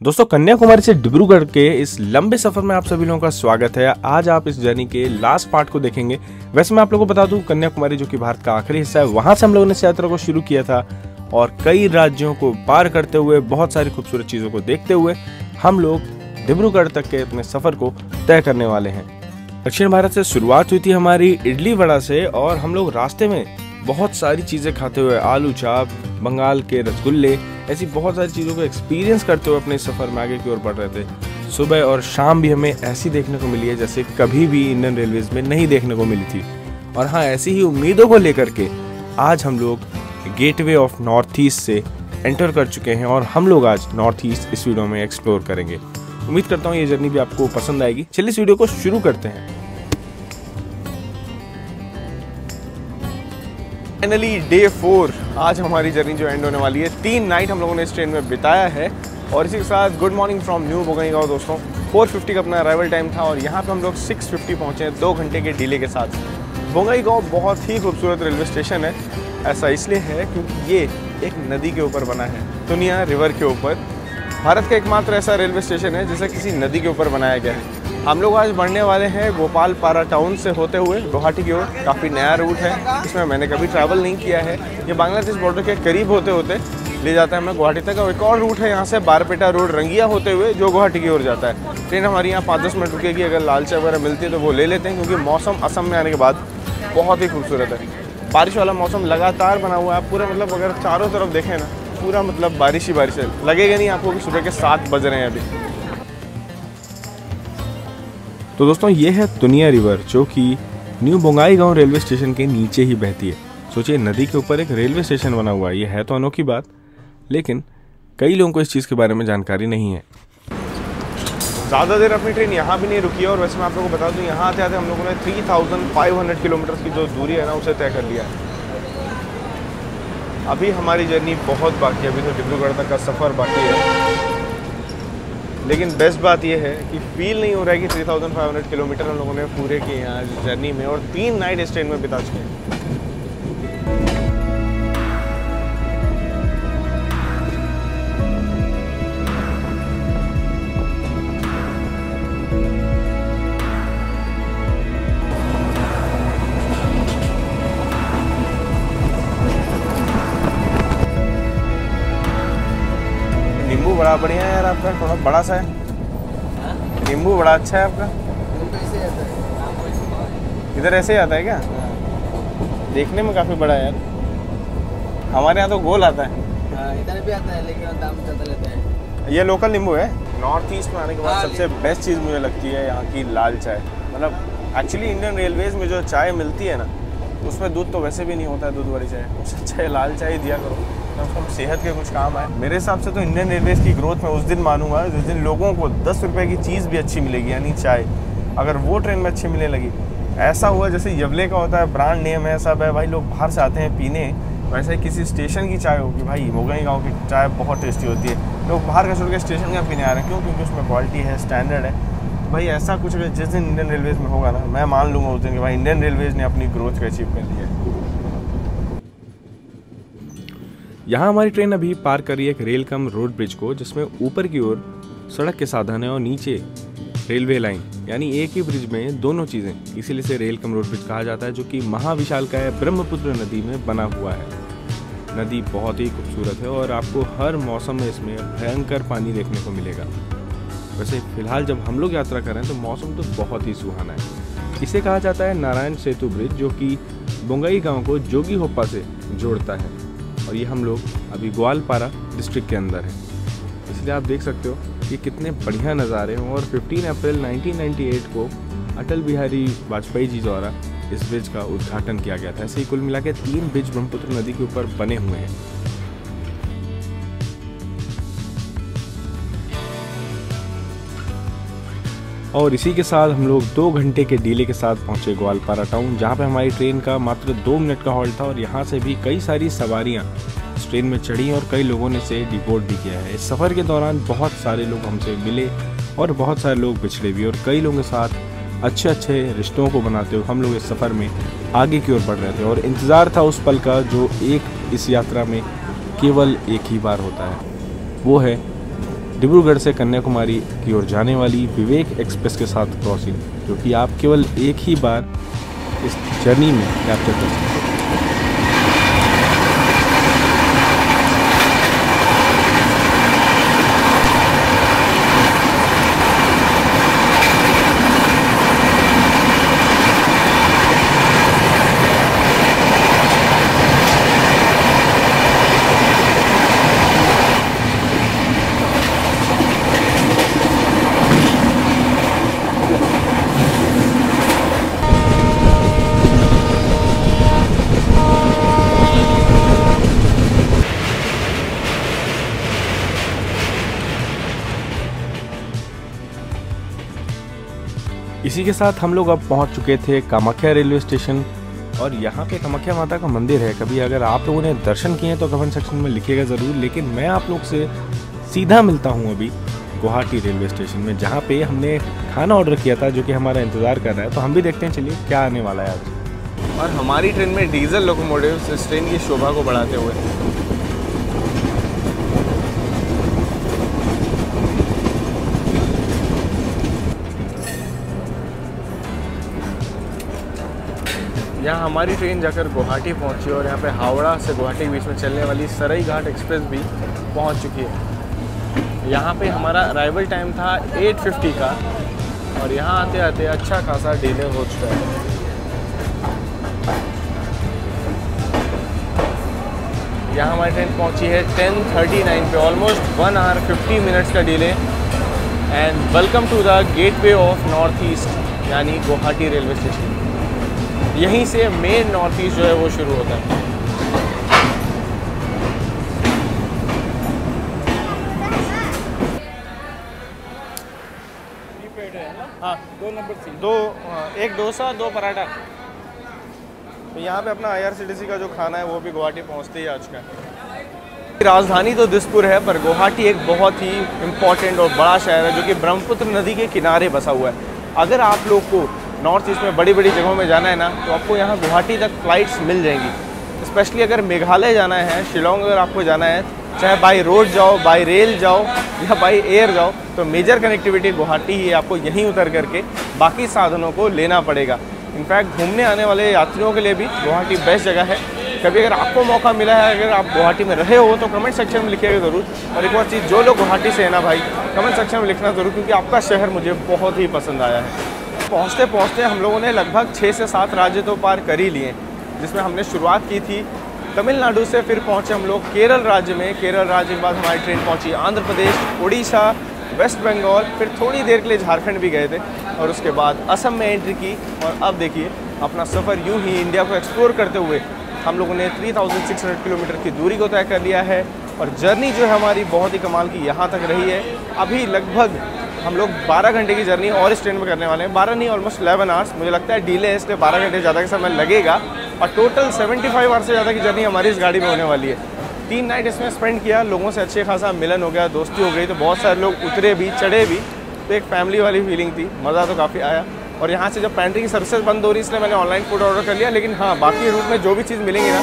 दोस्तों, कन्याकुमारी से डिब्रूगढ़ के इस लंबे सफ़र में आप सभी लोगों का स्वागत है। आज आप इस जर्नी के लास्ट पार्ट को देखेंगे। वैसे मैं आप लोगों को बता दूँ, कन्याकुमारी जो कि भारत का आखिरी हिस्सा है, वहाँ से हम लोगों ने इस यात्रा को शुरू किया था और कई राज्यों को पार करते हुए, बहुत सारी खूबसूरत चीज़ों को देखते हुए हम लोग डिब्रूगढ़ तक के अपने सफ़र को तय करने वाले हैं। दक्षिण भारत से शुरुआत हुई थी हमारी इडली वड़ा से और हम लोग रास्ते में बहुत सारी चीज़ें खाते हुए, आलू चाप, बंगाल के रसगुल्ले, ऐसी बहुत सारी चीज़ों को एक्सपीरियंस करते हुए अपने सफ़र में आगे की ओर बढ़ रहे थे। सुबह और शाम भी हमें ऐसी देखने को मिली है जैसे कभी भी इंडियन रेलवेज में नहीं देखने को मिली थी। और हाँ ऐसी ही उम्मीदों को लेकर के आज हम लोग गेटवे ऑफ़ नॉर्थ ईस्ट से एंटर कर चुके हैं और हम लोग आज नॉर्थ ईस्ट इस वीडियो में एक्सप्लोर करेंगे। उम्मीद करता हूँ ये जर्नी भी आपको पसंद आएगी। चलिए इस वीडियो को शुरू करते हैं। फाइनली डे फोर आज हमारी जर्नी जो एंड होने वाली है। तीन नाइट हम लोगों ने इस ट्रेन में बिताया है। और इसी के साथ good morning from new Bongaigaon दोस्तों। 450 का अपना अराइवल टाइम था और यहाँ पे हम लोग 650 पहुँचे दो घंटे के डिले के साथ। बोगईगांव बहुत ही खूबसूरत रेलवे स्टेशन है। ऐसा इसलिए है क्योंकि ये एक नदी के ऊपर बना है। दुनिया रिवर के ऊपर। भारत का एकमात्र ऐसा रेलवे स्टेशन है जिसे किसी नदी के ऊपर बनाया गया है। हम लोग आज बढ़ने वाले हैं गोपाल पारा टाउन से होते हुए, गुवाहाटी की ओर। काफ़ी नया रूट है, इसमें मैंने कभी ट्रैवल नहीं किया है। ये बांग्लादेश बॉर्डर के करीब होते होते ले जाता है हमें गुवाहाटी तक। और एक और रूट है यहाँ से बारपेटा रोड रंगिया होते हुए, जो गुवाहाटी की ओर जाता है। ट्रेन हमारी यहाँ पाँच दस मिनट रुकेगी, अगर लाल चाय वगैरह मिलती है तो वो ले लेते हैं, क्योंकि मौसम असम में आने के बाद बहुत ही खूबसूरत है। बारिश वाला मौसम लगातार बना हुआ है। पूरा मतलब अगर चारों तरफ़ देखें ना पूरा मतलब बारिश ही बारिश है। लगेगा नहीं आपको सुबह के सात बज रहे हैं अभी। तो दोस्तों, ये है दुनिया रिवर, जो कि न्यू बोंगाई गाँव रेलवे स्टेशन के नीचे ही बहती है। सोचिए, नदी के ऊपर एक रेलवे स्टेशन बना हुआ है। ये है तो अनोखी बात, लेकिन कई लोगों को इस चीज़ के बारे में जानकारी नहीं है। ज़्यादा देर अपनी ट्रेन यहाँ भी नहीं रुकी है, और वैसे मैं आप लोगों को बता दूँ, यहाँ आते आते हम लोगों ने 3500 किलोमीटर की जो दूरी है ना, उसे तय कर लिया है। अभी हमारी जर्नी बहुत बाकी है। अभी तो डिब्रूगढ़ तक का सफ़र बाकी है। लेकिन बेस्ट बात यह है कि फील नहीं हो रहा है कि 3500 किलोमीटर हम लोगों ने पूरे किए हैं आज जर्नी में और तीन नाइट स्टैंड में बिता चुके हैं। बड़ा सा है। नींबू बड़ा अच्छा है आपका। इधर ऐसे ही आता है क्या? देखने में काफ़ी बड़ा है यार। हमारे यहाँ तो गोल आता है। इधर भी आता है लेकिन दाम ज़्यादा लेते हैं। ये लोकल नींबू है। नॉर्थ ईस्ट में आने के बाद हाँ, सबसे बेस्ट चीज़ मुझे लगती है यहाँ की लाल चाय। मतलब एक्चुअली इंडियन रेलवेज में जो चाय मिलती है ना उसमें दूध तो वैसे भी नहीं होता है दूध वाली चाय। उससे चाय लाल चाय दिया करो। कम से सेहत के कुछ काम आए। मेरे हिसाब से तो इंडियन रेलवेज की ग्रोथ में उस दिन मानूँगा, जिस दिन लोगों को दस रुपये की चीज़ भी अच्छी मिलेगी, यानी चाय। अगर वो ट्रेन में अच्छी मिलने लगी। ऐसा हुआ जैसे यवले का होता है ब्रांड नेम है, सब है, भाई लोग बाहर से आते हैं पीने, वैसे किसी स्टेशन की चाय होगी। भाई मोगई गाँव की चाय बहुत टेस्टी होती है। लोग बाहर का छोड़ के स्टेशन का पीने आ रहे हैं, क्यों? क्योंकि उसमें क्वालिटी है स्टैंडर्ड है। भाई, ऐसा कुछ जिस दिन इंडियन रेलवेज में होगा ना, मैं मान लूँगा उस दिन कि भाई इंडियन रेलवेज ने अपनी ग्रोथ को अचीव कर लिया है यहाँ हमारी ट्रेन अभी पार कर रही है एक रेल कम रोड ब्रिज को, जिसमें ऊपर की ओर सड़क के साधन है और नीचे रेलवे लाइन, यानी एक ही ब्रिज में दोनों चीज़ें। इसीलिए से रेल कम रोड ब्रिज कहा जाता है, जो कि महाविशाल का है, ब्रह्मपुत्र नदी में बना हुआ है। नदी बहुत ही खूबसूरत है और आपको हर मौसम में इसमें भयंकर पानी देखने को मिलेगा। वैसे फ़िलहाल जब हम लोग यात्रा कर रहे हैं तो मौसम तो बहुत ही सुहाना है। इसे कहा जाता है नारायण सेतु ब्रिज, जो कि बोंगई गाँव को जोगी होप्पा से जोड़ता है। और ये हम लोग अभी ग्वालपारा डिस्ट्रिक्ट के अंदर हैं। इसलिए आप देख सकते हो कि कितने बढ़िया नज़ारे हैं और 15 अप्रैल 1998 को अटल बिहारी वाजपेयी जी द्वारा इस ब्रिज का उद्घाटन किया गया था। ऐसे ही कुल मिला के तीन ब्रिज ब्रह्मपुत्र नदी के ऊपर बने हुए हैं। और इसी के साथ हम लोग दो घंटे के डीले के साथ पहुँचे ग्वालपारा टाउन जहाँ पे हमारी ट्रेन का मात्र दो मिनट का हॉल्ट था और यहाँ से भी कई सारी सवारियाँ इस ट्रेन में चढ़ी और कई लोगों ने इसे डिपोर्ट भी किया है। इस सफ़र के दौरान बहुत सारे लोग हमसे मिले और बहुत सारे लोग बिछड़े भी और कई लोगों के साथ अच्छे अच्छे रिश्तों को बनाते हुए हम लोग इस सफ़र में आगे की ओर बढ़ रहे थे और इंतज़ार था उस पल का जो एक इस यात्रा में केवल एक ही बार होता है। वो है डिब्रूगढ़ से कन्याकुमारी की ओर जाने वाली विवेक एक्सप्रेस के साथ क्रॉसिंग जो कि आप केवल एक ही बार इस जर्नी में कैप्चर कर सकते हैं। इसी के साथ हम लोग अब पहुँच चुके थे कामाख्या रेलवे स्टेशन। और यहाँ पे कामाख्या माता का मंदिर है। कभी अगर आप लोगों ने दर्शन किए हैं तो कमेंट सेक्शन में लिखिएगा ज़रूर। लेकिन मैं आप लोग से सीधा मिलता हूँ अभी गुवाहाटी रेलवे स्टेशन में, जहाँ पे हमने खाना ऑर्डर किया था, जो कि हमारा इंतज़ार कर रहा है। तो हम भी देखते हैं, चलिए क्या आने वाला है आज। और हमारी ट्रेन में डीजल लोकोमोटिव इस ट्रेन की शोभा को बढ़ाते हुए। यहाँ हमारी ट्रेन जाकर गुवाहाटी पहुँची और यहाँ पे हावड़ा से गुवाहाटी के बीच में चलने वाली सरई घाट एक्सप्रेस भी पहुँच चुकी है। यहाँ पे हमारा अराइवल टाइम था 8:50 का और यहाँ आते आते अच्छा खासा डिले हो चुका है। यहाँ हमारी ट्रेन पहुँची है 10:39 पे ऑलमोस्ट वन आवर 50 मिनट्स का delay and welcome to the gate of north east यानी गुवाहाटी रेलवे स्टेशन यहीं से मेन नॉर्थ ईस्ट जो है वो शुरू होता है। हाँ दो नंबर दो हाँ, एक डोसा दो पराठा। तो यहाँ पे अपना आईआरसीटीसी का जो खाना है वो भी गुवाहाटी पहुँचते ही आ चुका है। राजधानी तो दिसपुर है पर गुवाहाटी एक बहुत ही इम्पोर्टेंट और बड़ा शहर है जो कि ब्रह्मपुत्र नदी के किनारे बसा हुआ है। अगर आप लोग को नॉर्थ ईस्ट में बड़ी बड़ी जगहों में जाना है ना तो आपको यहाँ गुवाहाटी तक फ़्लाइट्स मिल जाएँगी। स्पेशली अगर मेघालय जाना है, शिलोंग अगर आपको जाना है, चाहे बाई रोड जाओ बाई रेल जाओ, या बाई एयर जाओ तो मेजर कनेक्टिविटी गुवाहाटी ही आपको यहीं उतर करके बाकी साधनों को लेना पड़ेगा। इनफैक्ट घूमने आने वाले यात्रियों के लिए भी गुवाहाटी बेस्ट जगह है। कभी अगर आपको मौका मिला है, अगर आप गुवाहाटी में रहे हो तो कमेंट सेक्शन में लिखिएगा ज़रूर। और एक और चीज़, जो लोग गुवाहाटी से है ना भाई कमेंट सेक्शन में लिखना ज़रूर, क्योंकि आपका शहर मुझे बहुत ही पसंद आया है। पहुँचते पहुँचते हम लोगों ने लगभग छः से सात राज्य तो पार कर ही लिए, जिसमें हमने शुरुआत की थी। तमिलनाडु से फिर पहुँचे हम लोग केरल राज्य में। केरल राज्य के बाद हमारी ट्रेन पहुँची आंध्र प्रदेश उड़ीसा वेस्ट बंगाल, फिर थोड़ी देर के लिए झारखंड भी गए थे और उसके बाद असम में एंट्री की और अब देखिए, अपना सफ़र यूँ ही इंडिया को एक्सप्लोर करते हुए हम लोगों ने 3600 किलोमीटर की दूरी को तय कर लिया है और जर्नी जो है हमारी बहुत ही कमाल की यहाँ तक रही है। अभी लगभग हम लोग 12 घंटे की जर्नी और इस ट्रेन में करने वाले हैं। 12 नहीं ऑलमोस्ट 11 आवर्स मुझे लगता है डीले है, इसलिए 12 घंटे ज़्यादा का समय लगेगा। और टोटल 75 फाइव आवर्स से ज़्यादा की जर्नी हमारी इस गाड़ी में होने वाली है। तीन नाइट इसमें स्पेंड किया, लोगों से अच्छे खासा मिलन हो गया, दोस्ती हो गई तो बहुत सारे लोग उतरे भी, चढ़े भी। तो एक फैमिली वाली फीलिंग थी, मज़ा तो काफ़ी आया। और यहाँ से जब पैंट्री की सर्विसेज़ बंद हो रही, इसलिए मैंने ऑनलाइन फ़ूड ऑर्डर कर लिया। लेकिन हाँ बाकी रूट में जो भी चीज़ मिलेंगी ना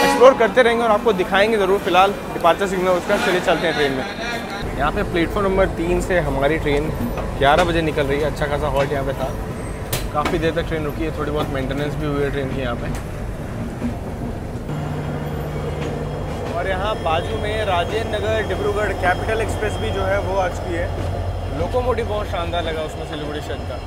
एक्सप्लोर करते रहेंगे और आपको दिखाएँगे ज़रूर। फ़िलहाल डिपार्चर सिग्नल उसका, चलिए चलते हैं ट्रेन में। यहाँ पे प्लेटफॉर्म नंबर तीन से हमारी ट्रेन 11 बजे निकल रही है अच्छा खासा हॉल्ट यहाँ पे था। काफ़ी देर तक ट्रेन रुकी है, थोड़ी बहुत मेंटेनेंस भी हुई है ट्रेन की यहाँ पे। और यहाँ बाजू में राजेंद्र नगर डिब्रूगढ़ कैपिटल एक्सप्रेस भी जो है वो आ चुकी है। लोकोमोटिव बहुत शानदार लगा उसमें सेलिब्रेशन का।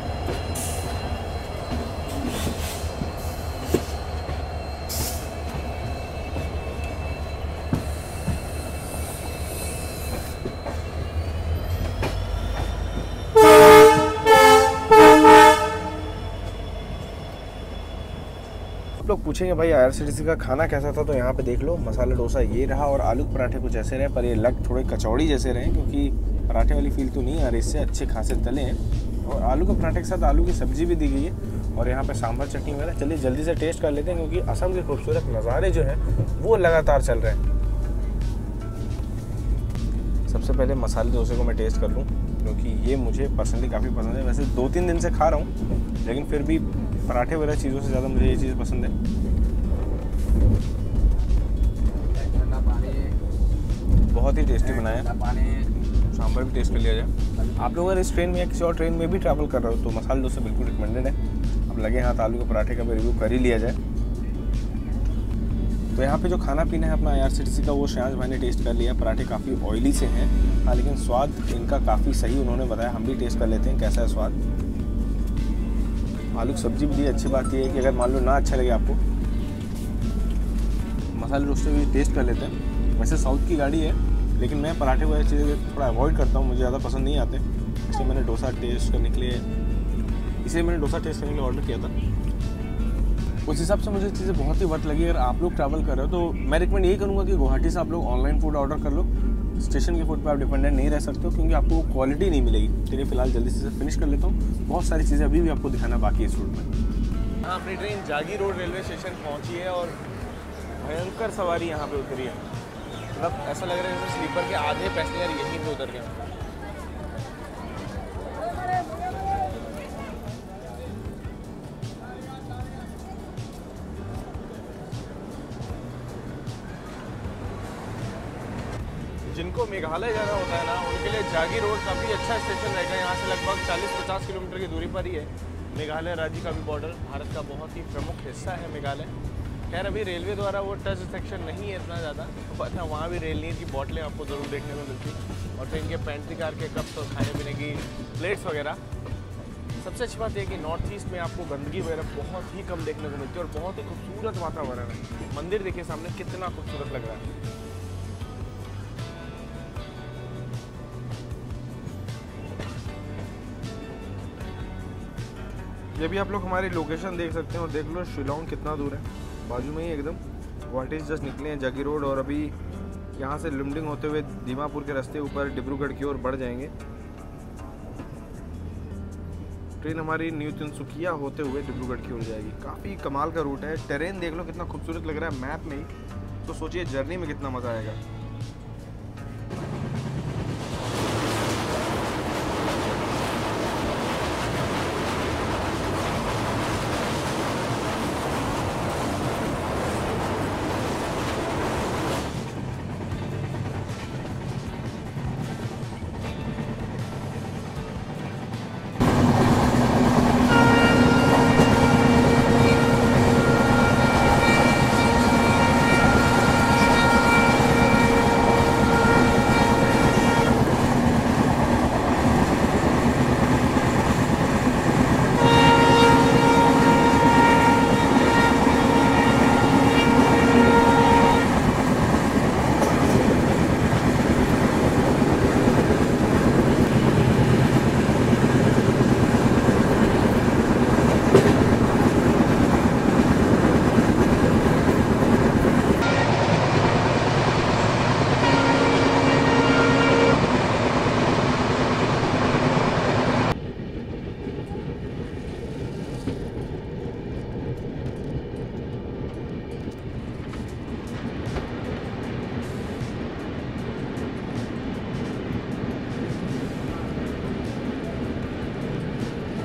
लोग पूछेंगे, भाई आई का खाना कैसा था? तो यहाँ पे देख लो, मसाला, डोसा ये रहा और आलू पराठे कुछ ऐसे रहे, पर ये लग थोड़े कचौड़ी जैसे रहे, क्योंकि पराठे वाली फील तो नहीं आ रही इससे अच्छे खासे तले हैं। और आलू के पराठे के साथ आलू की सब्ज़ी भी दी गई है, और यहाँ पे सांभर चटनी वगैरह। चलिए, जल्दी से टेस्ट कर लेते हैं, क्योंकि असम के खूबसूरत नज़ारे जो है, वो लगातार चल रहे हैं। सबसे पहले मसाले डोसे को मैं टेस्ट कर लूँ, क्योंकि ये मुझे पर्सनली काफ़ी पसंद है। वैसे दो तीन दिन से खा रहा हूँ, लेकिन फिर भी पराठे वगैरह चीज़ों से ज़्यादा मुझे ये चीज़ पसंद है। बहुत ही टेस्टी बनाया सांभर भी टेस्ट कर लिया जाए। आप लोग अगर इस ट्रेन में या किसी और ट्रेन में भी ट्रैवल कर रहे हो तो मसाले डोसा बिल्कुल रिकमेंडेड है। अब लगे हाथ आलू के पराठे का भी रिव्यू कर ही लिया जाए। तो यहाँ पे जो खाना पीना है अपना आईआरसीटीसी का वो श्रेयांश भाई ने टेस्ट कर लिया। पराठे काफ़ी ऑयली से हैं हाँ लेकिन स्वाद इनका काफ़ी सही उन्होंने बताया। हम भी टेस्ट कर लेते हैं कैसा है स्वाद। आलू की सब्ज़ी भी दी अच्छी बात यह है कि अगर मान लो ना अच्छा लगे आपको, मसाले डोसे भी टेस्ट कर लेते हैं। वैसे साउथ की गाड़ी है, लेकिन मैं पराठे वगैरह चीज़ें थोड़ा अवॉइड करता हूँ, मुझे ज़्यादा पसंद नहीं आते। इसलिए मैंने डोसा टेस्ट करने के लिए इसलिए मैंने डोसा टेस्ट करने के लिए ऑर्डर किया था। उस हिसाब से मुझे चीज़ें बहुत ही वर्थ लगी। अगर आप लोग ट्रैवल कर रहे हो तो मैं रिकमेंड यही करूँगा कि गुवाहाटी से आप लोग ऑनलाइन फ़ूड ऑर्डर कर लो। स्टेशन के फ़ूड पर आप डिपेंडेंट नहीं रह सकते हो क्योंकि आपको वो क्वालिटी नहीं मिलेगी। चलिए फ़िलहाल जल्दी से फिनिश कर लेता हूँ। बहुत सारी चीज़ें अभी भी आपको दिखाना बाकी है इस रूट में। हाँ अपनी ट्रेन जागी रोड रेलवे स्टेशन पहुँची है और भयंकर सवारी यहाँ पर उतरी है। मतलब ऐसा लग रहा है जैसे स्लीपर के आधे पैसेंजर यहीं पर उतर गए। मेघालय जाना होता है ना, उनके लिए जागी रोड काफ़ी अच्छा स्टेशन रहेगा। यहाँ से लगभग 40-50 किलोमीटर की दूरी पर ही है। मेघालय राज्य का भी बॉर्डर भारत का बहुत ही प्रमुख हिस्सा है मेघालय। खैर, अभी रेलवे द्वारा वो टच सेक्शन नहीं है इतना ज़्यादा बट हाँ वहाँ भी रेल नीर की बॉटलें आपको ज़रूर देखने को मिलती। और ट्रेन के पेंट्री कार के कप्स और खाने पीने की प्लेट्स वगैरह। सबसे अच्छी बात यह कि नॉर्थ ईस्ट में आपको गंदगी वगैरह बहुत ही कम देखने को मिलती है और बहुत ही खूबसूरत वातावरण है। मंदिर देखिए सामने, कितना खूबसूरत लग रहा है। ये भी आप लोग हमारी लोकेशन देख सकते हैं और देख लो शिलोंग कितना दूर है। बाजू में ही एकदम से जस्ट निकले हैं जगी रोड और अभी यहाँ से लिमडिंग होते हुए दीमापुर के रास्ते ऊपर डिब्रूगढ़ की ओर बढ़ जाएँगे। ट्रेन हमारी न्यू तिनसुकिया होते हुए डिब्रूगढ़ की ओर जाएगी। काफ़ी कमाल का रूट है। ट्रेन देख लो कितना खूबसूरत लग रहा है मैप में ही। तो सोचिए जर्नी में कितना मज़ा आएगा।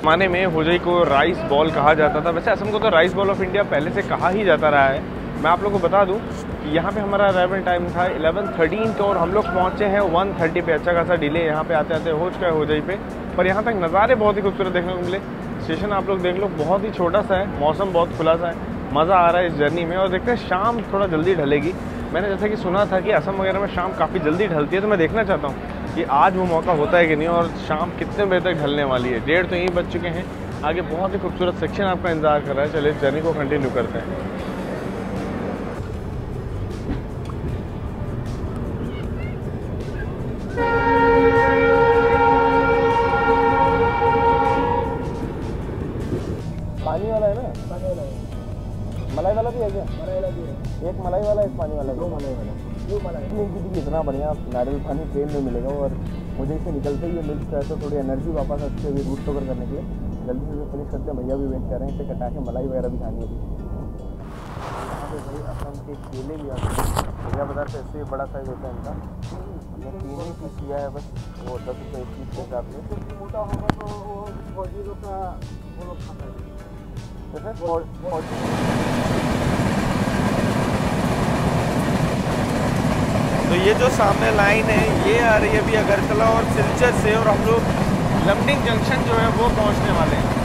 ज़माने में होजई को राइस बॉल कहा जाता था। वैसे असम को तो राइस बॉल ऑफ़ इंडिया पहले से कहा ही जाता रहा है। मैं आप लोगों को बता दूँ कि यहाँ पे हमारा अराइवल टाइम था 11:13 तो और हम लोग पहुँचे हैं वन थर्टी पर अच्छा खासा डिले यहाँ पे आते आते हो चुका है होजई पे। पर यहाँ तक नज़ारे बहुत ही खूबसूरत देखने को मिले। स्टेशन आप लोग देख लो, बहुत ही छोटा सा है, मौसम बहुत खुला सा है, मज़ा आ रहा है इस जर्नी में। और देखते हैं, शाम थोड़ा जल्दी ढलेगी। मैंने जैसे कि सुना था कि असम वगैरह में शाम काफ़ी जल्दी ढलती है तो मैं देखना चाहता हूँ। कि आज वो मौका होता है कि नहीं और शाम कितने बजे तक ढलने वाली है? डेढ़ तो यहीं बज चुके हैं। आगे बहुत ही खूबसूरत सेक्शन आपका इंतज़ार कर रहा है। चलिए जर्नी को कंटिन्यू करते हैं। पानी वाला है ना? पानी वाला है। मलाई वाला भी है क्या? मलाई वाला भी है। एक मलाई वाला एक पानी वाला दो मलाई वाला। इतना बढ़िया नारियल पानी ट्रेन में मिलेगा और मुझे इसे निकलते ही मिल जाए तो थोड़ी एनर्जी वापस अच्छे हुई रूट कवर करने के लिए। जल्दी से फिनिश करते हैं। भैया भी वेट कर रहे हैं इसे कटा के मलाई वगैरह भी खानी होगी यहाँ पे भाई असम के केले भी आते हैं भैया बाज़ार से ऐसे बड़ा साइज़ होता है इनका। हमने तीन ही पीस किया है बस वो दस रुपये पीस के हिसाब से। मोटा होगा तो वो फौजी का वो लोग खाता है। तो ये जो सामने लाइन है, ये आ रही है अभी अगरतला और सिलचर से और हम लोग लमडिंग जंक्शन जो है वो पहुँचने वाले हैं।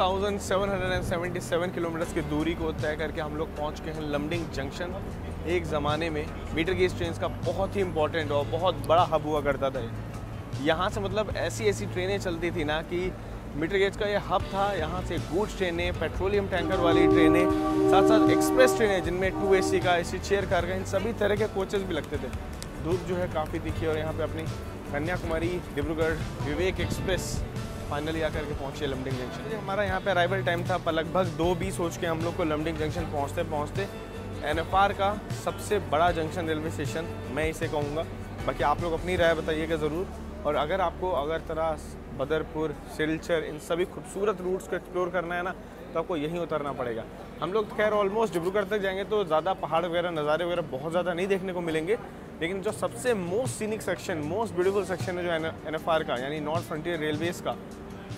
3,777 किलोमीटर की दूरी को तय करके हम लोग पहुँच गए हैं लमडिंग जंक्शन एक ज़माने में मीटर गेज ट्रेन का बहुत ही इंपॉर्टेंट और बहुत बड़ा हब हुआ करता था यहाँ से मतलब ऐसी ऐसी ट्रेनें चलती थी ना कि मीटर गेज का ये हब था यहाँ से गुड्स ट्रेनें पेट्रोलियम टैंकर वाली ट्रेनें साथ साथ एक्सप्रेस ट्रेनें जिनमें टू ए का ए सी चेयर कार का इन सभी तरह के कोचेज़ भी लगते थे। धूप जो है काफ़ी दिखी और यहाँ पे अपनी कन्याकुमारी डिब्रूगढ़ विवेक एक्सप्रेस फाइनली आकर के पहुँचे लमडिंग जंक्शन। हमारा यहाँ पे अराइवल टाइम था लगभग दो बीस सोच के हम लोग को लमडिंग जंक्शन पहुँचते पहुँचते एन का सबसे बड़ा जंक्शन रेलवे स्टेशन, मैं इसे कहूँगा। बाकी आप लोग अपनी राय बताइएगा ज़रूर। और अगर आपको अगर अगरतला बदरपुर, सिलचर इन सभी खूबसूरत रूट्स को एक्सप्लोर करना है ना तो आपको यहीं उतरना पड़ेगा। हम लोग खैर ऑलमोस्ट डिब्रूगढ़ तक जाएँगे तो ज़्यादा पहाड़ वगैरह, नज़ारे वगैरह बहुत ज़्यादा नहीं देखने को मिलेंगे। लेकिन जो सबसे most scenic section most beautiful section है जो एन एफ़ आर का, यानी नॉर्थ फ्रंटियर रेलवेज़ का,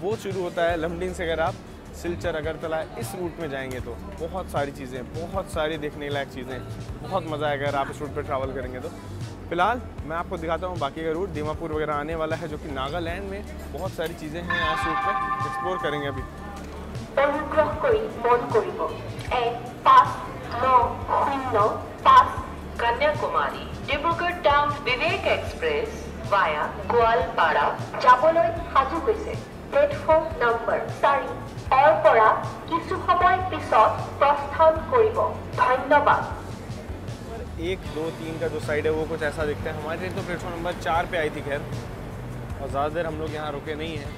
वो शुरू होता है लमडिंग से अगर आप सिलचर, अगरतला इस रूट में जाएँगे तो। बहुत सारी चीज़ें, बहुत सारी देखने लायक चीज़ें, बहुत मज़ा आएगा अगर आप इस रूट पर ट्रैवल करेंगे तो। फ़िलहाल मैं आपको दिखाता हूँ बाकी का रूट दीमापुर वगैरह आने वाला है, जो कि नागालैंड में बहुत सारी चीज़ें हैं यहाँ इस रूट पर एक्सप्लोर करेंगे अभी। অনুগ্ৰহ কৰি মন কৰিব এক পাঁচ ন শূন্য পাঁচ Kanyakumari Dibrugarh town Vivek express via Goalpara যাবলৈ সাজু হৈছে প্লেটফৰ্ম নম্বৰ চাৰি অৰ পৰা কিছু সময় পিছত প্ৰস্থান কৰিব ধন্যবাদ एक दो तीन का जो साइड है वो कुछ ऐसा दिखता है हमारी ट्रेन तो प्लेटफॉर्म नंबर चार पे आई थी खैर और ज़्यादा देर हम लोग यहाँ रुके नहीं हैं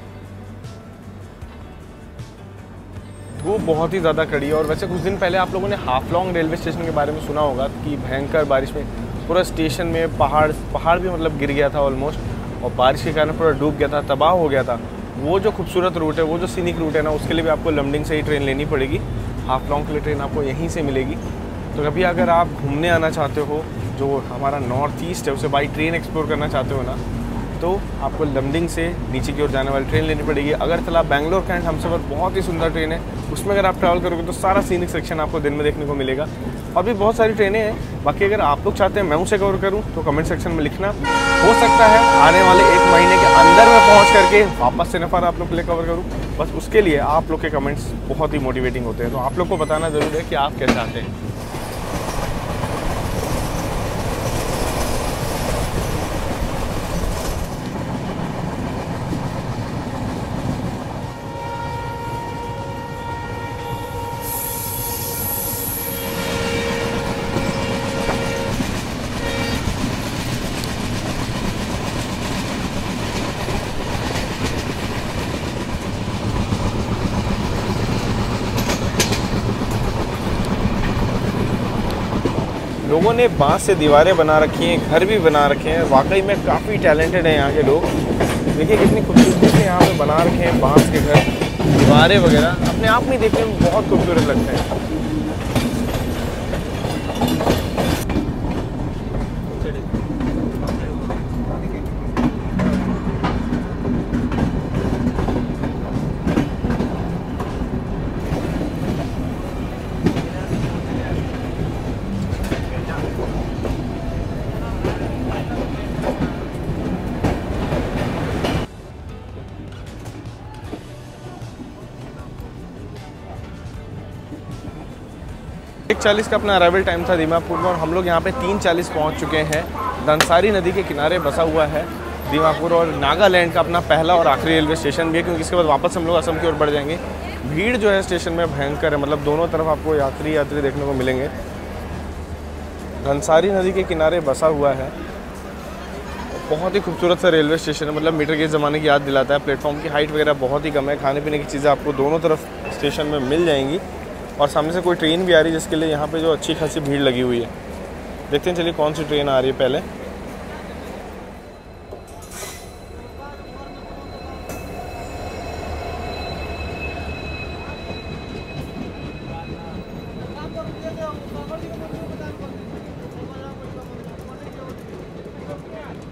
वो बहुत ही ज़्यादा कड़ी है। और वैसे कुछ दिन पहले आप लोगों ने हाफ़ लॉन्ग रेलवे स्टेशन के बारे में सुना होगा कि भयंकर बारिश में पूरा स्टेशन में पहाड़ पहाड़ भी मतलब गिर गया था ऑलमोस्ट और बारिश के कारण पूरा डूब गया था, तबाह हो गया था। वो जो खूबसूरत रूट है, वो जो सीनिक रूट है ना, उसके लिए भी आपको लमडिंग से ही ट्रेन लेनी पड़ेगी। हाफ़ लॉन्ग के लिए ट्रेन आपको यहीं से मिलेगी। तो कभी अगर आप घूमने आना चाहते हो, जो हमारा नॉर्थ ईस्ट है, उसे बाई ट्रेन एक्सप्लोर करना चाहते हो ना तो आपको लमडिंग से नीचे की ओर जाने वाली ट्रेन लेनी पड़ेगी। अगर तला बैंगलोर, कैंट हमसफर बहुत ही सुंदर ट्रेन है। उसमें अगर आप ट्रैवल करोगे तो सारा सीनिक सेक्शन आपको दिन में देखने को मिलेगा। और भी बहुत सारी ट्रेनें हैं। बाकी अगर आप लोग चाहते हैं, मैं उसे कवर करूँ तो कमेंट सेक्शन में लिखना। हो सकता है आने वाले एक महीने के अंदर में पहुँच करके वापस से नफर आप लोग के लिए कवर करूँ। बस उसके लिए आप लोग के कमेंट्स बहुत ही मोटिवेटिंग होते हैं। तो आप लोग को बताना ज़रूर है कि आप क्या चाहते हैं। लोगों ने बाँस से दीवारें बना रखी हैं, घर भी बना रखे हैं। वाकई में काफ़ी टैलेंटेड हैं यहाँ के लोग। देखिए कितनी खूबसूरती से यहाँ पे बना रखे हैं बाँस के घर। दीवारें वगैरह। अपने आप में देखने में बहुत खूबसूरत लगते हैं। चालीस का अपना अराइवल टाइम था दीमापुर में और हम लोग यहाँ पे तीन चालीस पहुँच चुके हैं। दंसारी नदी के किनारे बसा हुआ है दीमापुर और नागालैंड का अपना पहला और आखिरी रेलवे स्टेशन भी है, क्योंकि इसके बाद वापस हम लोग असम की ओर बढ़ जाएँगे। भीड़ जो है स्टेशन में भयंकर है मतलब दोनों तरफ़ आपको यात्री यात्री देखने को मिलेंगे। धनसारी नदी के किनारे बसा हुआ है। बहुत ही खूबसूरत सा रेलवे स्टेशन है मतलब मीटर के ज़माने की याद दिलाता है। प्लेटफॉर्म की हाइट वगैरह बहुत ही कम है, खाने पीने की चीज़ें आपको दोनों तरफ़ स्टेशन में मिल जाएँगी। और सामने से कोई ट्रेन भी आ रही है जिसके लिए यहाँ पे जो अच्छी खासी भीड़ लगी हुई है। देखते हैं, चलिए कौन सी ट्रेन आ रही है पहले।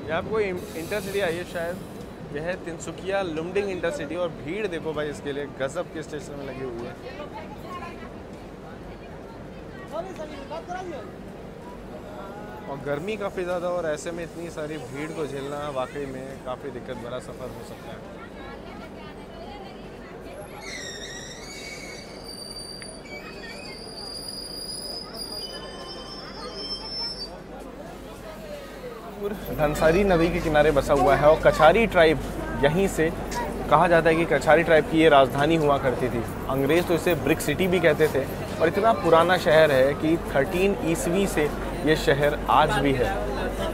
यहाँ कोई इंटरसिटी आई है शायद। यह है तिनसुकिया लुमडिंग इंटरसिटी और भीड़ देखो भाई इसके लिए गजब के स्टेशन में लगी हुई है। और गर्मी काफ़ी ज़्यादा और ऐसे में इतनी सारी भीड़ को झेलना वाकई में काफ़ी दिक्कत भरा सफ़र हो सकता है। धनसारी नदी के किनारे बसा हुआ है और कछारी ट्राइब यहीं से, कहा जाता है कि कछारी ट्राइब की ये राजधानी हुआ करती थी। अंग्रेज़ तो इसे ब्रिक सिटी भी कहते थे। और इतना पुराना शहर है कि 13 ईस्वी से ये शहर आज भी है।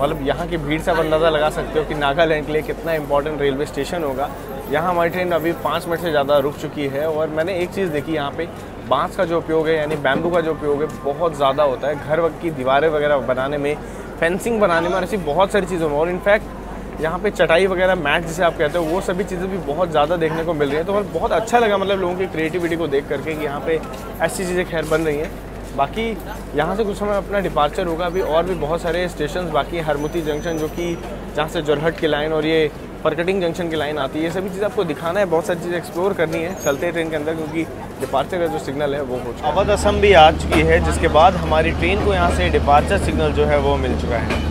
मतलब यहाँ की भीड़ से आप अंदाज़ा लगा सकते हो कि नागालैंड के लिए कितना इंपॉर्टेंट रेलवे स्टेशन होगा। यहाँ हमारी ट्रेन अभी पाँच मिनट से ज़्यादा रुक चुकी है और मैंने एक चीज़ देखी यहाँ पे, बाँस का जो उपयोग है, यानी बैम्बू का जो उपयोग है, बहुत ज़्यादा होता है। घर की दीवारें वगैरह बनाने में फेंसिंग बनाने में और ऐसी बहुत सारी चीज़ों में। और इनफैक्ट यहाँ पे चटाई वगैरह, मैट जिसे आप कहते हो, वो सभी चीज़ें भी बहुत ज़्यादा देखने को मिल रही हैं। तो मतलब बहुत अच्छा लगा मतलब लोगों की क्रिएटिविटी को देख करके कि यहाँ पे ऐसी चीज़ें खैर बन रही हैं। बाकी यहाँ से कुछ समय अपना डिपार्चर होगा, अभी और भी बहुत सारे स्टेशन बाकी हरमुती जंक्शन जो कि जहाँ से जोरहट की लाइन और ये परकटिंग जंक्शन की लाइन आती है, ये सभी चीज़ आपको दिखाना है, बहुत सारी चीज़ें एक्सप्लोर करनी है। चलते हैं ट्रेन के अंदर क्योंकि डिपार्चर का जो सिग्नल है वो हो चुका अवध असम भी आ चुकी है, जिसके बाद हमारी ट्रेन को यहाँ से डिपार्चर सिग्नल जो है वो मिल चुका है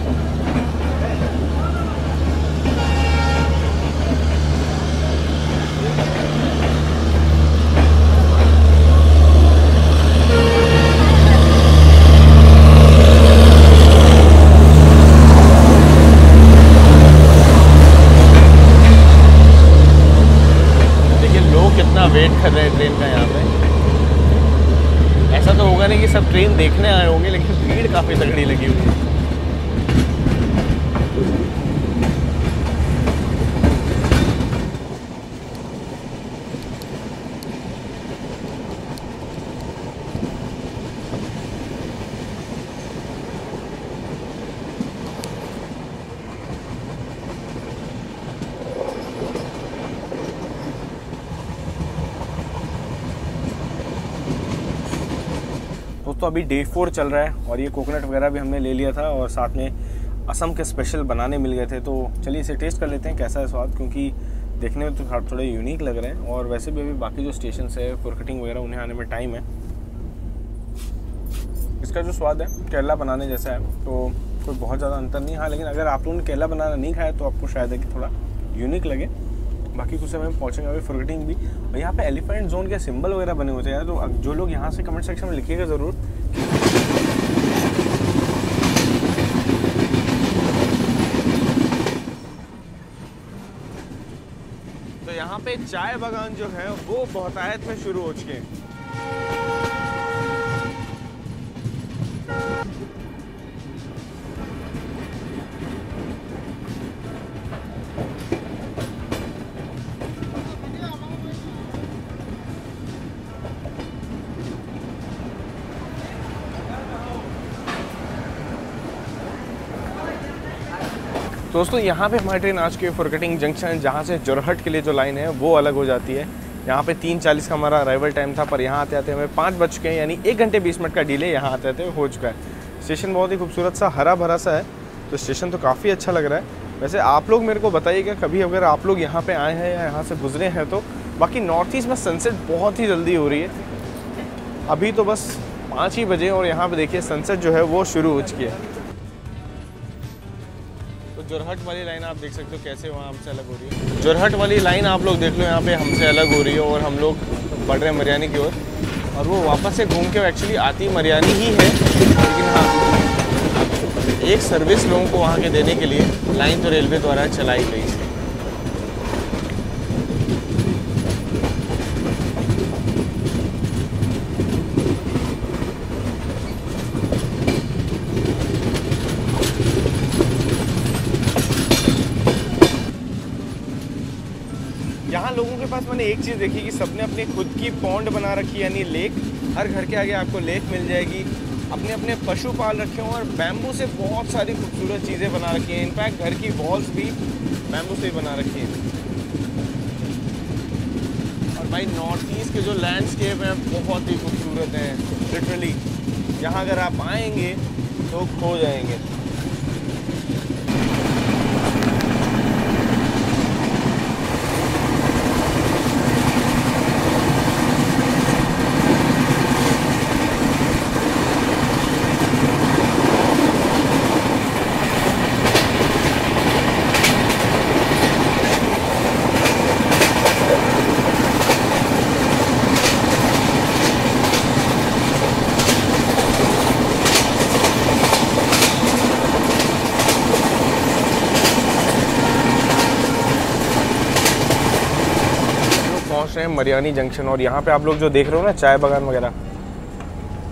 देखिए लोग कितना वेट कर रहे हैं ट्रेन का यहाँ पे ऐसा तो होगा नहीं कि सब ट्रेन देखने आए होंगे लेकिन भीड़ काफ़ी तगड़ी लगी हुई है दोस्तों अभी डे फोर चल रहा है और ये कोकोनट वगैरह भी हमने ले लिया था और साथ में असम के स्पेशल बनाने मिल गए थे। तो चलिए इसे टेस्ट कर लेते हैं कैसा है स्वाद, क्योंकि देखने में तो थोड़े यूनिक लग रहे हैं। और वैसे भी अभी बाकी जो स्टेशन है फुरकटिंग वगैरह, उन्हें आने में टाइम है। इसका जो स्वाद है केरला बनाने जैसा है। तो कोई बहुत ज़्यादा अंतर नहीं हाँ। लेकिन अगर आप लोगों ने केला बनाना नहीं खाया तो आपको शायद है कि थोड़ा यूनिक लगे। बाकी कुछ समय में पहुँचेंगे, अभी फॉरगेटिंग भी। और यहाँ पे एलिफेंट जोन के सिंबल वगैरह बने हुए थे यार तो जो लोग यहाँ से कमेंट सेक्शन में लिखिएगा ज़रूर। तो यहाँ पे चाय बागान जो है, वो बहुतायत में शुरू हो चुके हैं। दोस्तों, यहाँ पे हमारी ट्रेन आज के फुरकटिंग जंक्शन जहाँ से जोरहट के लिए जो लाइन है, वो अलग हो जाती है। यहाँ पे तीन चालीस का हमारा अराइवल टाइम था, पर यहाँ आते आते हमें पाँच बज चुके हैं, यानी एक घंटे बीस मिनट का डिले यहाँ आते आते हो चुका है। स्टेशन बहुत ही खूबसूरत सा, हरा भरा सा है तो स्टेशन तो काफ़ी अच्छा लग रहा है। वैसे आप लोग मेरे को बताइएगा कभी अगर आप लोग यहाँ पे आए हैं या यहाँ से गुजरे हैं तो बाकी नॉर्थ ईस्ट में सनसेट बहुत ही जल्दी हो रही है। अभी तो बस पाँच ही बजे और यहाँ पे देखिए सनसेट जो है वो शुरू हो चुकी है। जोरहट वाली लाइन आप देख सकते हो, कैसे वहाँ हमसे अलग हो रही है। जोरहट वाली लाइन आप लोग देख लो, यहाँ पे हमसे अलग हो रही है और हम लोग बढ़ रहे हैं मरियानी की ओर। और वो वापस से घूम के एक्चुअली आती मरियानी ही है। लेकिन हाँ एक सर्विस लोगों को वहाँ के देने के लिए लाइन तो रेलवे द्वारा चलाई गई। थी यहाँ लोगों के पास मैंने एक चीज़ देखी कि सबने अपनी खुद की पौंड बना रखी यानी लेक हर घर के आगे आपको लेक मिल जाएगी। अपने अपने पशु पाल रखे हों और बैम्बू से बहुत सारी खूबसूरत चीज़ें बना रखी हैं। इनफैक्ट घर की वॉल्स भी बैम्बू से ही बना रखी हैं। और भाई नॉर्थ ईस्ट के जो लैंडस्केप हैं, बहुत ही खूबसूरत हैं लिटरली यहाँ अगर आप आएँगे तो खो जाएँगे लोग पहुँच रहे हैं मरियानी जंक्शन और यहाँ पे आप लोग जो देख रहे हो ना, चाय बागान वगैरह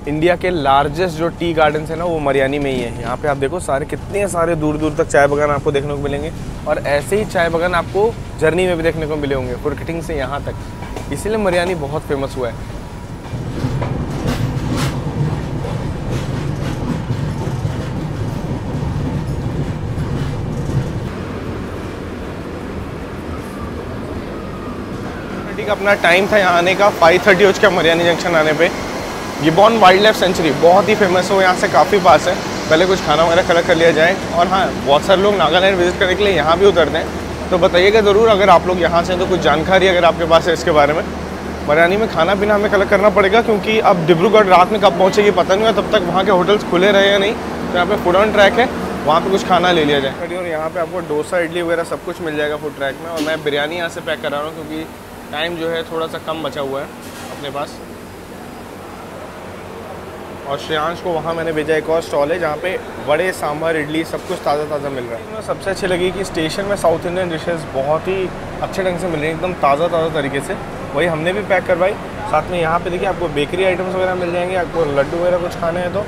इंडिया के लार्जेस्ट जो टी गार्डन है ना, वो मरियानी में ही है। यहाँ पे आप देखो, सारे कितने सारे दूर दूर तक चाय बागान आपको देखने को मिलेंगे, और ऐसे ही चाय बागान आपको जर्नी में भी देखने को मिले होंगे फुरकटिंग से यहाँ तक। इसीलिए मरियानी बहुत फ़ेमस हुआ है। ठीक अपना टाइम था यहाँ आने का फाइव थर्टी हो चुका मरियानी जंक्शन आने पे। गिबॉन वाइल्ड लाइफ सेंचुरी बहुत ही फ़ेमस है यहाँ से काफ़ी पास है। पहले कुछ खाना वगैरह कलेक्ट कर लिया जाए। और हाँ बहुत सारे लोग नागालैंड विज़िट करने के लिए यहाँ भी उतरते हैं। तो बताइएगा ज़रूर, अगर आप लोग यहाँ से हैं तो कुछ जानकारी अगर आपके पास है इसके बारे में। मरियानी में खाना पीना हमें कलेक्ट करना पड़ेगा, क्योंकि अब डिब्रूगढ़ रात में कब पहुँचेगी पता नहीं है तब तक वहाँ के होटल्स खुले रहे या नहीं। तो यहाँ पे फ़ूड ऑन ट्रैक है, वहाँ पे कुछ खाना ले लिया जाए। और यहाँ पे आपको डोसा, इडली वगैरह सब कुछ मिल जाएगा फ़ूड ट्रैक में। और मैं बिरयानी यहाँ से पैक करा रहा हूँ, क्योंकि टाइम जो है थोड़ा सा कम बचा हुआ है अपने पास। और श्रेयांश को वहाँ मैंने भेजा एक और स्टॉल है, जहाँ पे बड़े सांभर, इडली सब कुछ ताज़ा ताज़ा मिल रहा है। सबसे अच्छी लगी कि स्टेशन में साउथ इंडियन डिशेस बहुत ही अच्छे ढंग से मिल रही हैं, एकदम ताज़ा ताज़ा तरीके से। वही हमने भी पैक करवाई। साथ में यहाँ पे देखिए आपको बेकरी आइटम्स वगैरह मिल जाएँगे, आपको लड्डू वगैरह कुछ खाने हैं तो।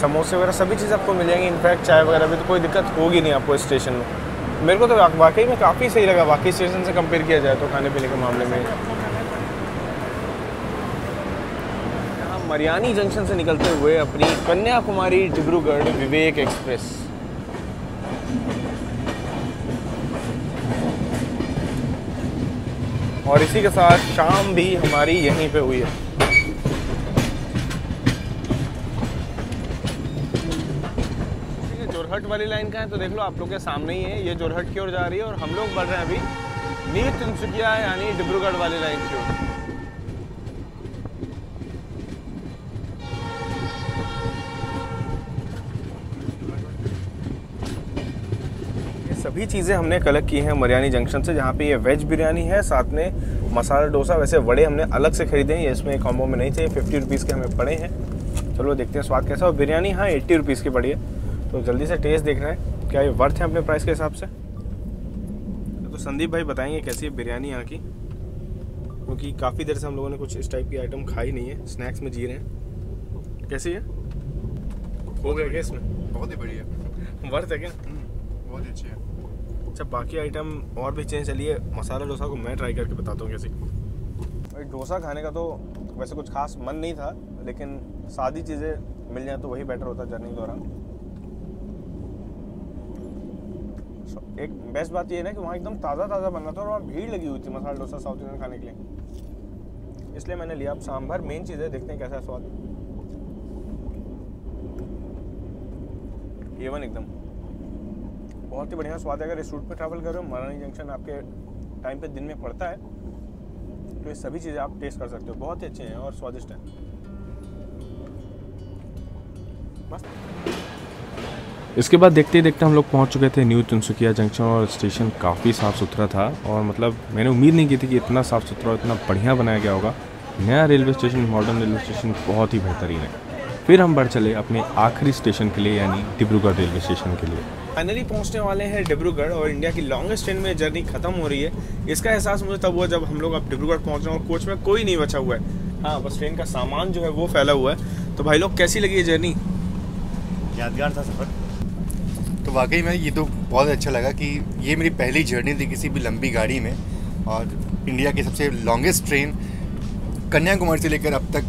समोसे वगैरह सभी चीज़ आपको मिल जाएँगी। इनफैक्ट चाय वगैरह भी तो कोई दिक्कत होगी नहीं आपको स्टेशन में। मेरे को तो वाकई में काफ़ी सही लगा। बाकी स्टेशन से कंपेयर किया जाए तो खाने पीने के मामले में। मरियानी जंक्शन से निकलते हुए अपनी कन्याकुमारी डिब्रूगढ़ विवेक एक्सप्रेस और इसी के साथ शाम भी हमारी यहीं पे हुई है ठीक है जोरहट वाली लाइन का है तो देख लो आप लोग के सामने ही है, ये जोरहट की ओर जा रही है और हम लोग बढ़ रहे हैं अभी नीर तिनसुकिया यानी डिब्रूगढ़ वाली लाइन की ओर। सभी चीज़ें हमने कलेक्ट की हैं मरियानी जंक्शन से, जहाँ पे ये वेज बिरयानी है, साथ में मसाला डोसा, वैसे वड़े हमने अलग से खरीदे हैं, ये इसमें कॉम्बो में नहीं थे फिफ्टी रुपीज़ के हमें पड़े हैं। चलो देखते हैं स्वाद कैसा और बिरयानी हाँ एट्टी रुपीज़ की पड़ी है। तो जल्दी से टेस्ट देखना है क्या ये वर्थ है अपने प्राइस के हिसाब से? तो संदीप भाई बताएँगे कैसी है बिरयानी यहाँ की। क्योंकि काफ़ी देर से हम लोगों ने कुछ इस टाइप की आइटम खाई नहीं है स्नैक्स में जी रहे हैं। कैसी है? हो गया क्या इसमें? बहुत ही बढ़िया। वर्थ है क्या? बहुत ही अच्छी है। अच्छा बाकी आइटम और भी चेंज चलिए मसाला डोसा को मैं ट्राई करके बताता हूँ कैसी। भाई डोसा खाने का तो वैसे कुछ खास मन नहीं था लेकिन सादी चीज़ें मिल जाए तो वही बेटर होता जर्नी के दौरान। एक बेस्ट बात ये है ना कि वहाँ एकदम ताज़ा ताज़ा बन रहा था और वहाँ भीड़ लगी हुई थी मसाला डोसा, साउथ इंडियन खाने के लिए। इसलिए मैंने लिया। अब सांभर मेन चीज़ है, देखते हैं कैसा स्वाद। एवन एकदम। बहुत ही बढ़िया स्वाद है। अगर इस रूट पर ट्रैवल कर मरानी जंक्शन आपके टाइम पे दिन में पड़ता है तो ये सभी चीज़ें आप टेस्ट कर सकते हो। बहुत ही अच्छे हैं और स्वादिष्ट हैं। इसके बाद देखते ही देखते हम लोग पहुँच चुके थे न्यू तिनसुकिया जंक्शन और स्टेशन काफ़ी साफ़ सुथरा था और मतलब मैंने उम्मीद नहीं की थी कि इतना साफ़ सुथरा और इतना बढ़िया बनाया गया होगा। नया railway station modern railway station बहुत ही बेहतरीन है। फिर हम बढ़ चले अपने आखिरी स्टेशन के लिए यानी डिब्रूगढ़ रेलवे स्टेशन के लिए। फाइनली पहुँचने वाले हैं डिब्रूगढ़ और इंडिया की लॉन्गेस्ट ट्रेन में जर्नी खत्म हो रही है। इसका एहसास मुझे तब हुआ जब हम लोग अब डिब्रूगढ़ पहुँच रहे हैं और कोच में कोई नहीं बचा हुआ है। हाँ बस ट्रेन का सामान जो है वो फैला हुआ है। तो भाई लोग कैसी लगी ये जर्नी यादगार था सफ़र। तो वाकई में ये तो बहुत अच्छा लगा कि ये मेरी पहली जर्नी थी किसी भी लंबी गाड़ी में और इंडिया की सबसे लॉन्गेस्ट ट्रेन कन्याकुमारी से लेकर अब तक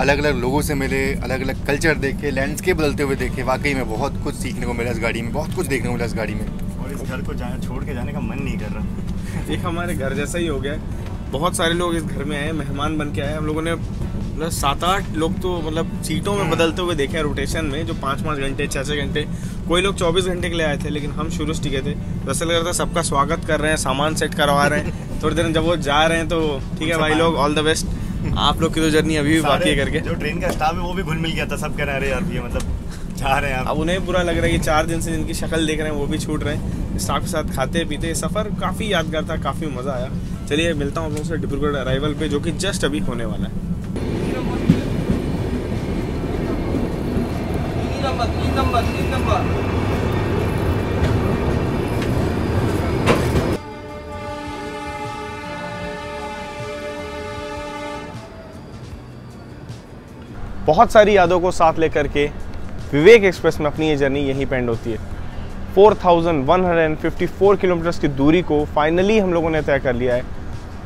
अलग अलग लोगों से मिले अलग अलग कल्चर देखे लैंडस्केप बदलते हुए देखे। वाकई में बहुत कुछ सीखने को मिला इस गाड़ी में बहुत कुछ देखने को मिला इस गाड़ी में। और इस घर को जा छोड़ के जाने का मन नहीं कर रहा। एक हमारे घर जैसा ही हो गया बहुत सारे लोग इस घर में आए मेहमान बन के आए। हम लोगों ने मतलब सात आठ लोग तो मतलब सीटों में बदलते हुए देखे हैं रोटेशन में जो पाँच पाँच घंटे छः छः घंटे। कोई लोग चौबीस घंटे के लिए आए थे लेकिन हम शुरू से टिके थे। ऐसा लग रहा था सबका स्वागत कर रहे हैं सामान सेट करवा रहे हैं। थोड़ी देर जब वो जा रहे हैं तो ठीक है भाई लोग ऑल द बेस्ट आप लोग की तो जर्नी अभी भी बाकी है करके। जो ट्रेन का स्टाफ है वो भी घुल मिल गया था सब कह रहे हैं, अरे यार भैया मतलब जा रहे हैं अब उन्हें बुरा लग रहा है कि चार दिन से जिनकी शक्ल देख रहे हैं वो भी छूट रहे हैं। स्टाफ के साथ खाते पीते सफ़र काफ़ी यादगार था काफ़ी मज़ा आया। चलिए मिलता हूँ आप लोगों से डिब्रूगढ़ अराइवल पे जो कि जस्ट अभी होने वाला है तीन नंबर तीन नंबर बहुत सारी यादों को साथ लेकर के विवेक एक्सप्रेस में अपनी ये जर्नी यहीं पे एंड होती है। 4,154 किलोमीटर्स की दूरी को फाइनली हम लोगों ने तय कर लिया है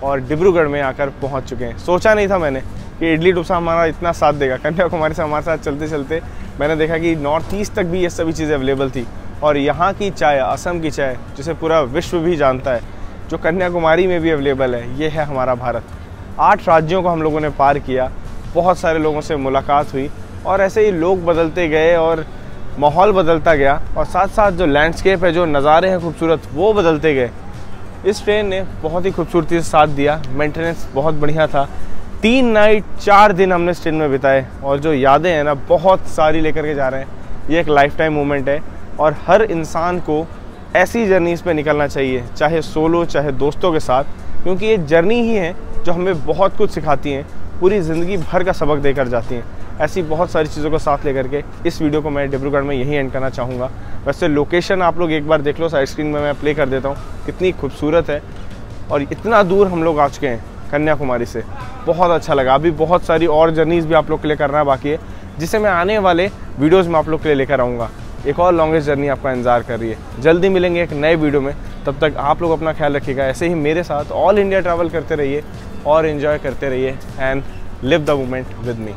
और डिब्रूगढ़ में आकर पहुँच चुके हैं। सोचा नहीं था मैंने। कि इडली डोसा हमारा इतना साथ देगा। कन्याकुमारी से हमारे साथ चलते चलते मैंने देखा कि नॉर्थ ईस्ट तक भी ये सभी चीज़ें अवेलेबल थी। और यहाँ की चाय, असम की चाय, जिसे पूरा विश्व भी जानता है, जो कन्याकुमारी में भी अवेलेबल है, ये है हमारा भारत। आठ राज्यों को हम लोगों ने पार किया। बहुत सारे लोगों से मुलाकात हुई और ऐसे ही लोग बदलते गए और माहौल बदलता गया और साथ साथ जो लैंडस्केप है, जो नज़ारे हैं खूबसूरत, वो बदलते गए। इस ट्रेन ने बहुत ही खूबसूरती से साथ दिया। मेंटेनेंस बहुत बढ़िया था। तीन नाइट चार दिन हमने इस ट्रेन में बिताए। और जो यादें हैं ना, बहुत सारी लेकर के जा रहे हैं। ये एक लाइफ टाइम मोमेंट है। और हर इंसान को ऐसी जर्नीज पे निकलना चाहिए, चाहे सोलो चाहे दोस्तों के साथ। क्योंकि ये जर्नी ही है जो हमें बहुत कुछ सिखाती हैं। पूरी ज़िंदगी भर का सबक देकर जाती हैं। ऐसी बहुत सारी चीज़ों को साथ लेकर के इस वीडियो को मैं डिब्रूगढ़ में यहीं एंड करना चाहूँगा। वैसे लोकेशन आप लोग एक बार देख लो साइड स्क्रीन में मैं प्ले कर देता हूँ। कितनी खूबसूरत है। और इतना दूर हम लोग आ चुके हैं। कन्याकुमारी से। बहुत अच्छा लगा। अभी बहुत सारी और जर्नीज़ भी आप लोग के लिए करना बाकी है, जिसे मैं आने वाले वीडियोज़ में आप लोग के लिए लेकर आऊँगा। एक और लॉन्गेस्ट जर्नी आपका इंतज़ार कर रही है। जल्दी मिलेंगे एक नए वीडियो में। तब तक आप लोग अपना ख्याल रखिएगा। ऐसे ही मेरे साथ ऑल इंडिया ट्रैवल करते रहिए और इन्जॉय करते रहिए and live the moment with me